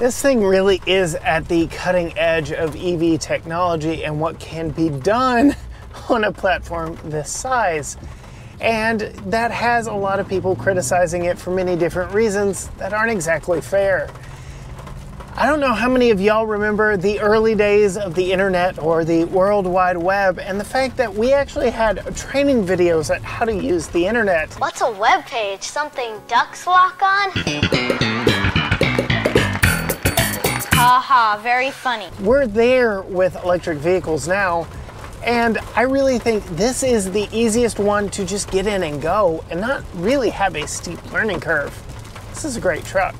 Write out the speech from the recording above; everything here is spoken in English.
This thing really is at the cutting edge of EV technology and what can be done on a platform this size. And that has a lot of people criticizing it for many different reasons that aren't exactly fair. I don't know how many of y'all remember the early days of the internet or the World Wide Web and the fact that we actually had training videos on how to use the internet. What's a web page? Something ducks lock on? Haha, very funny. We're there with electric vehicles now, and I really think this is the easiest one to just get in and go and not really have a steep learning curve. This is a great truck.